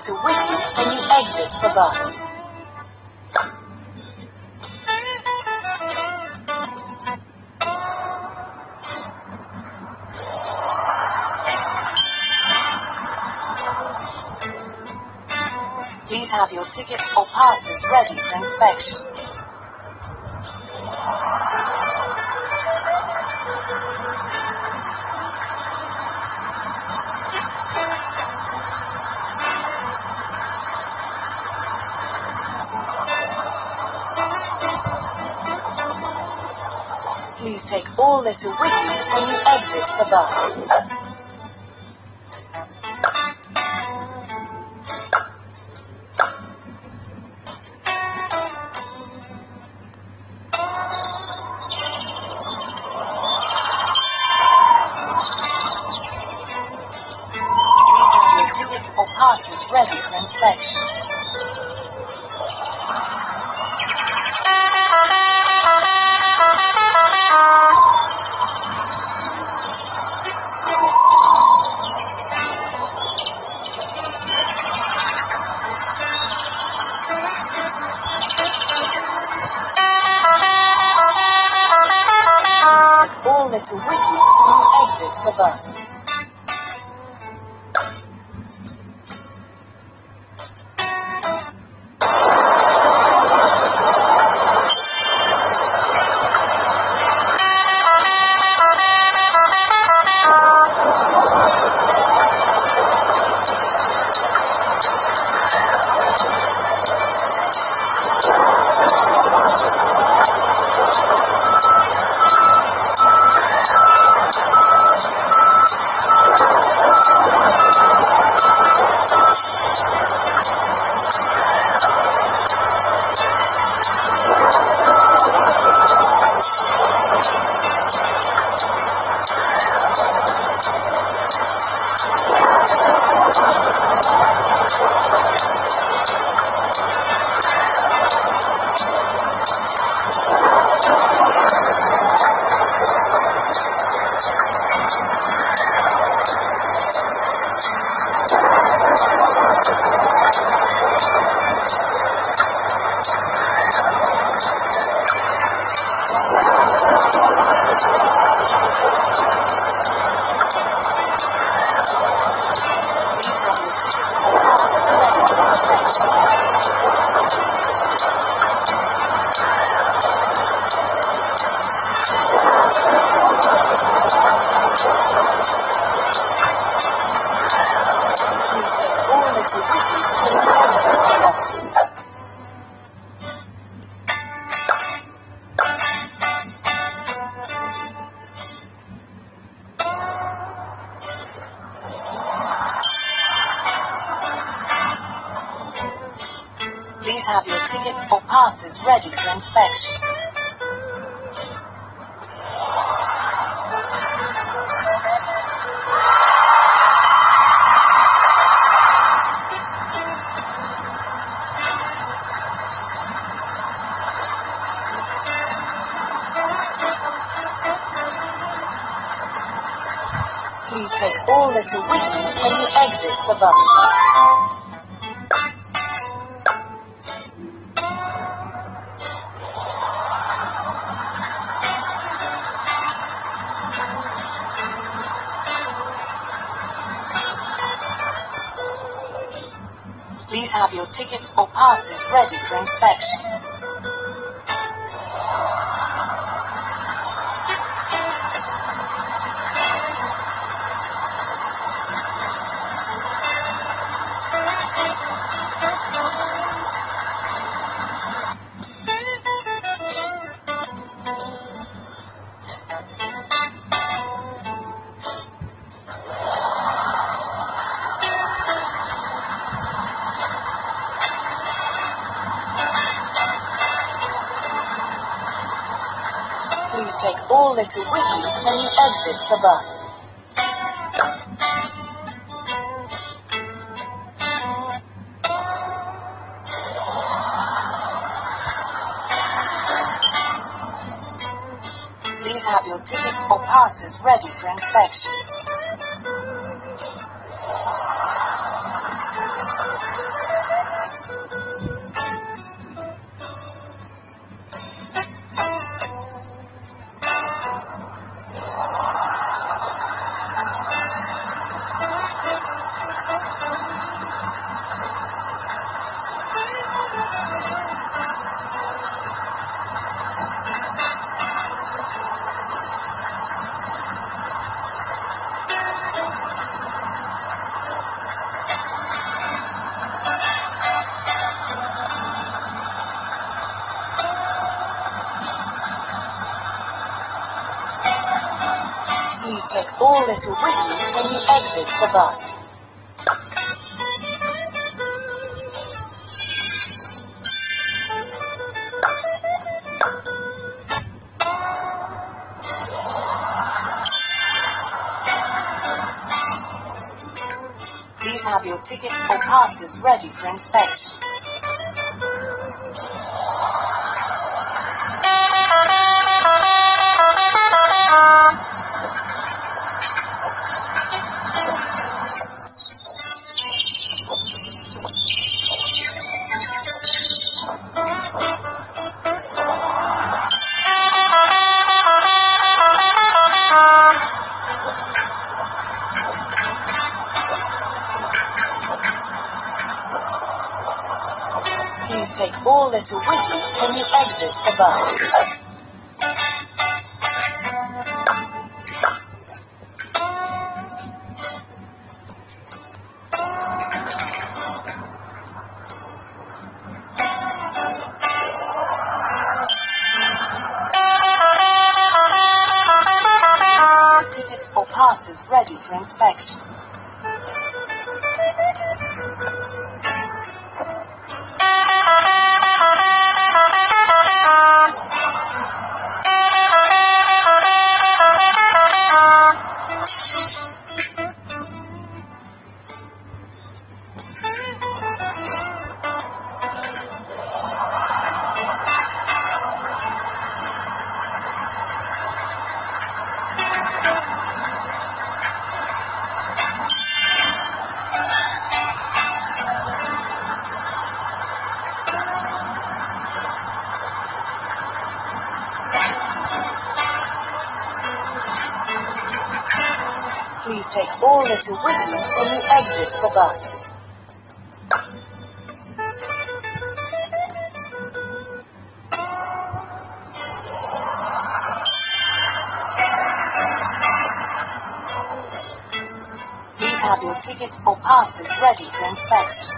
with you when you exit the bus. Please have your tickets or passes ready for inspection. Litter with you when you exit the bus. Litter you when exit the or passes ready for inspection. Please have your tickets or passes ready for inspection. The bus. Please have your tickets or passes ready for inspection. Please take all litter with you when you exit the bus. Please have your tickets or passes ready for inspection. All litter with you when you exit the bus. Tickets or passes ready for inspection. Tickets or passes ready for inspection.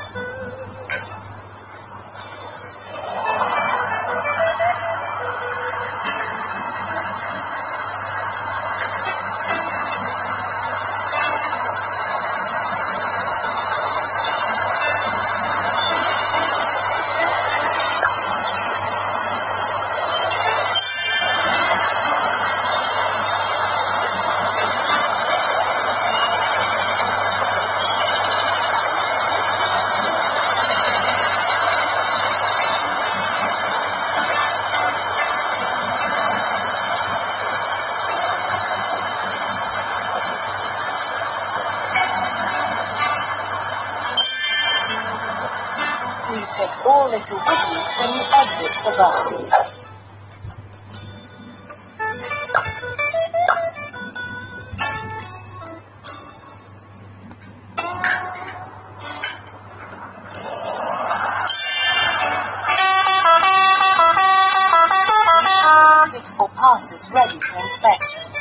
Passes ready for inspection.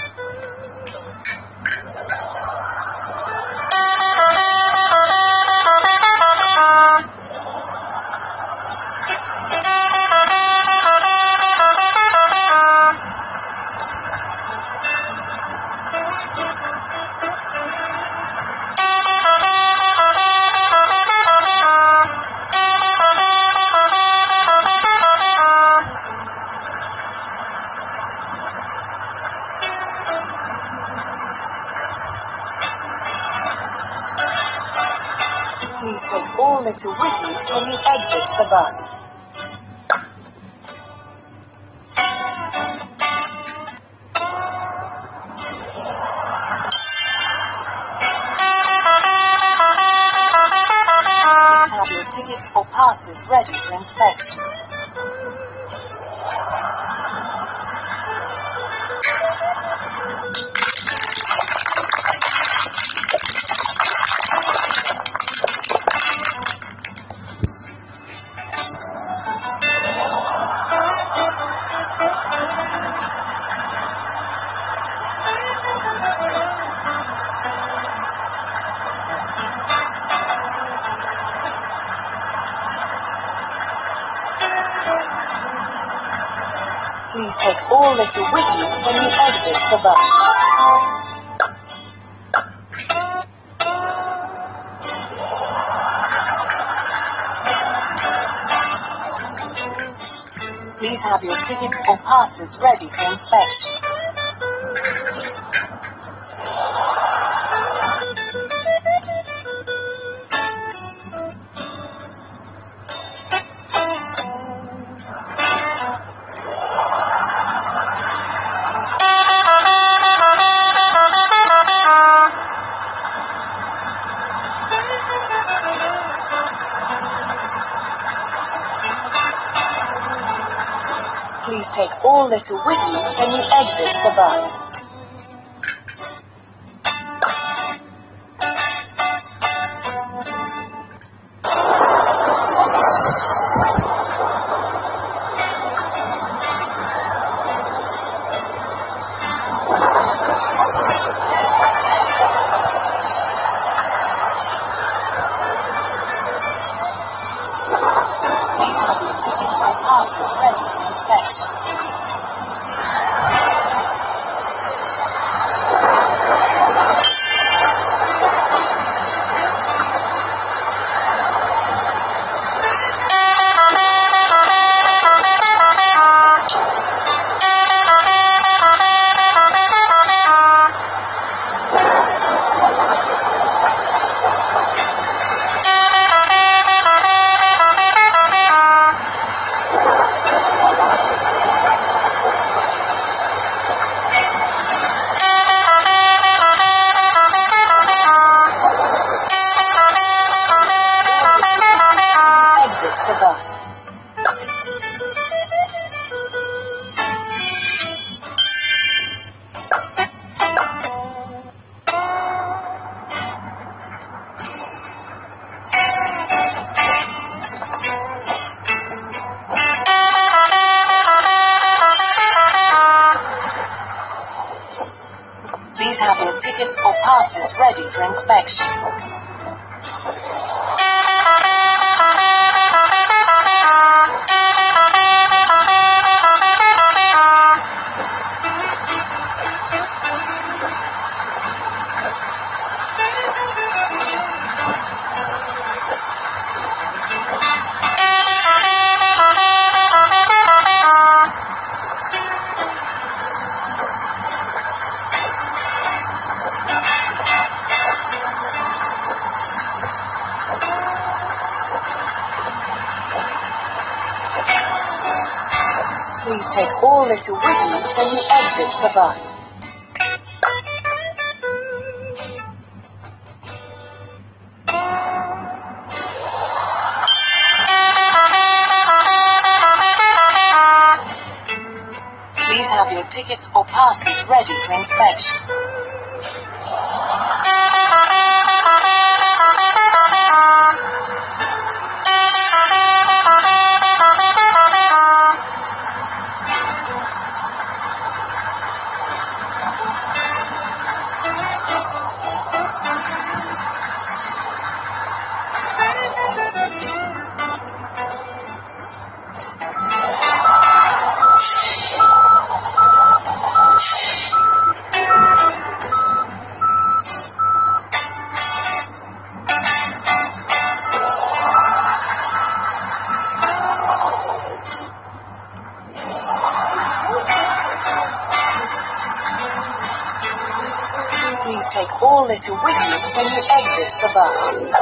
Tickets or passes ready for inspection. Please have your tickets or passes ready for inspection. All litter when you exit the bus. Tickets or passes ready for inspection. Litter with you when you exit the bus. Please have your tickets or passes ready for inspection. All litter when you exit the bus.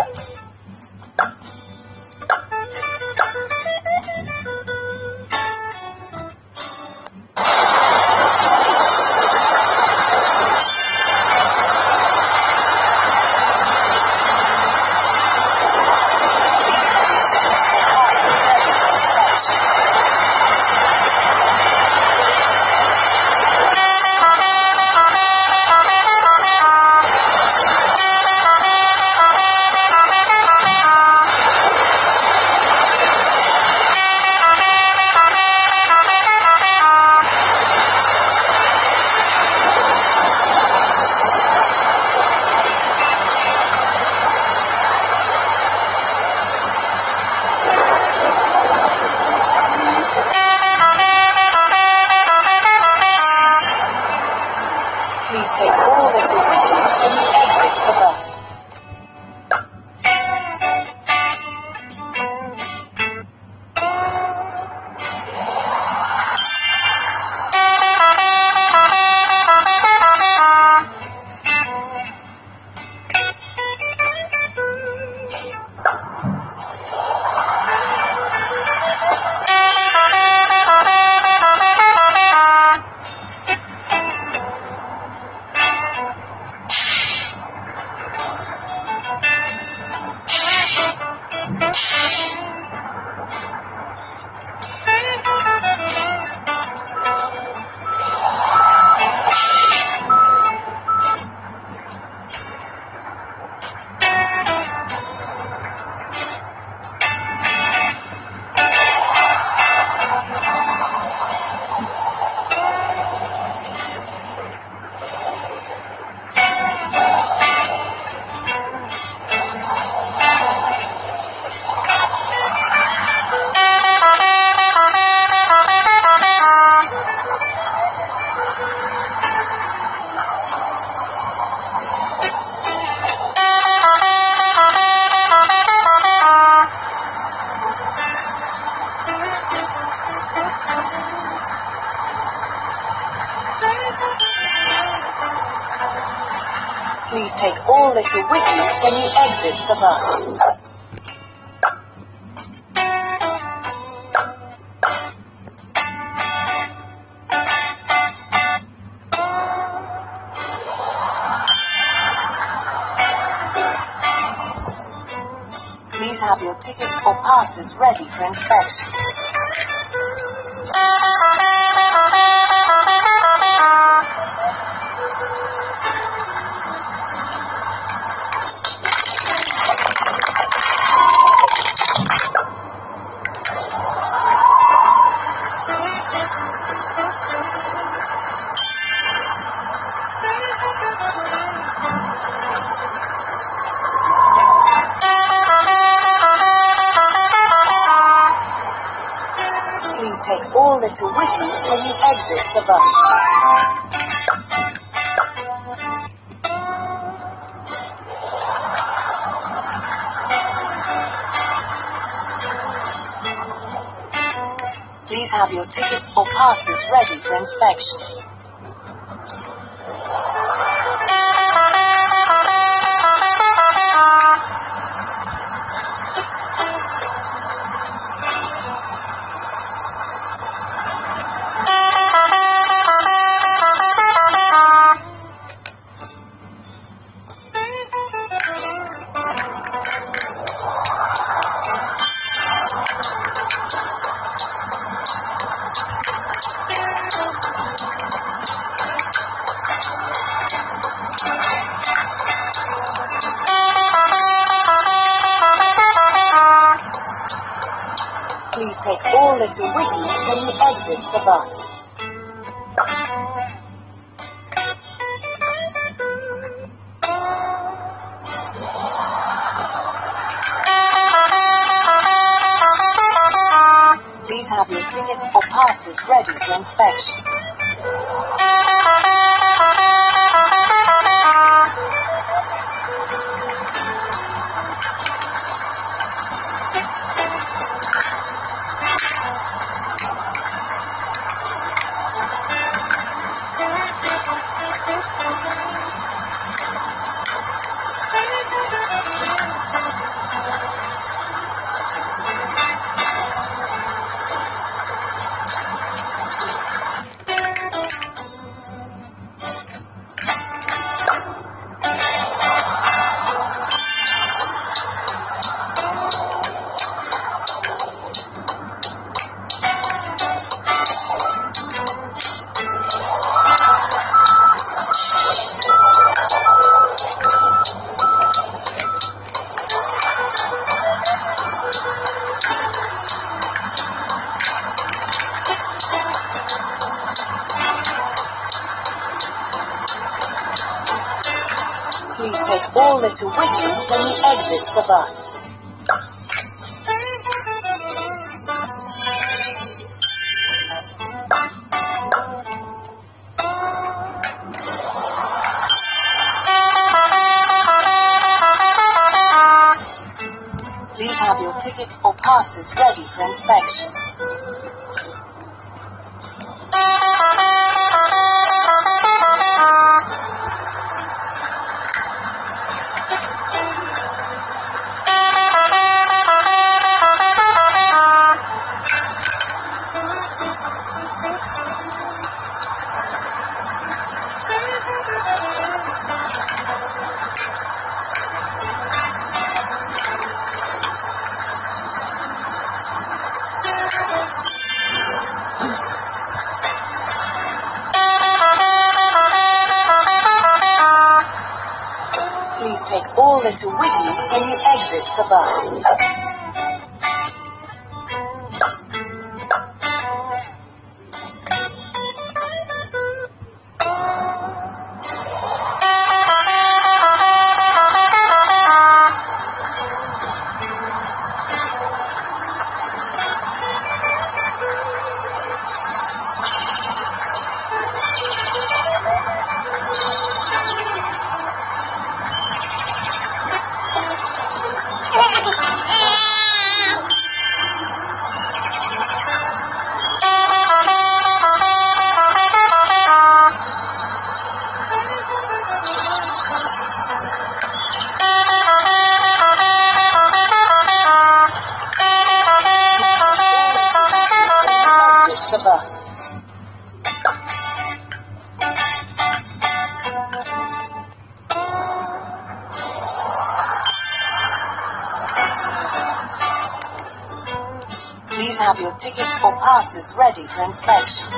tickets or passes ready for inspection. is ready for inspection. passes ready for inspection. to whistle when he exits the bus. Please have your tickets or passes ready for inspection. ready for inspection.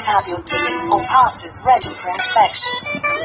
Please have your tickets or passes ready for inspection.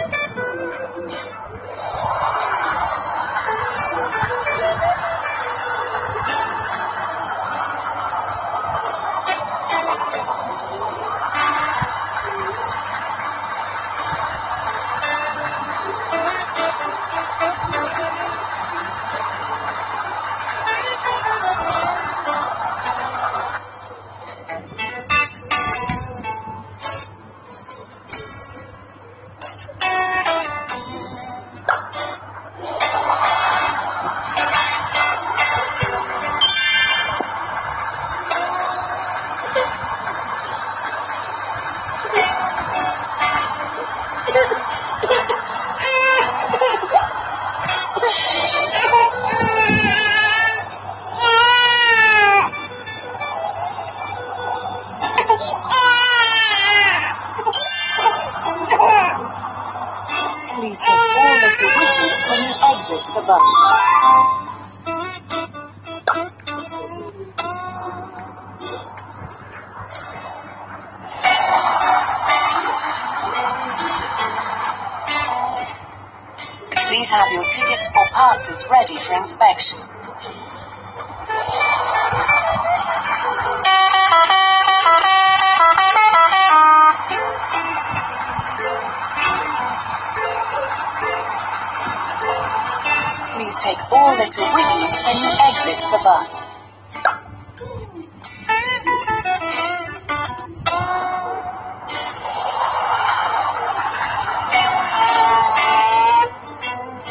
Take all with you when you exit the bus.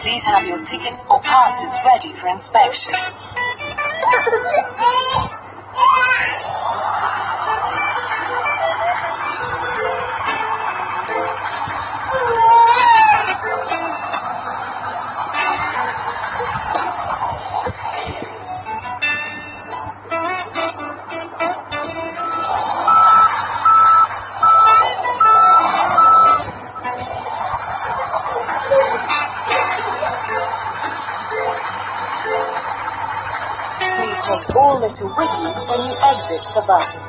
Please have your tickets or passes ready for inspection. the bus.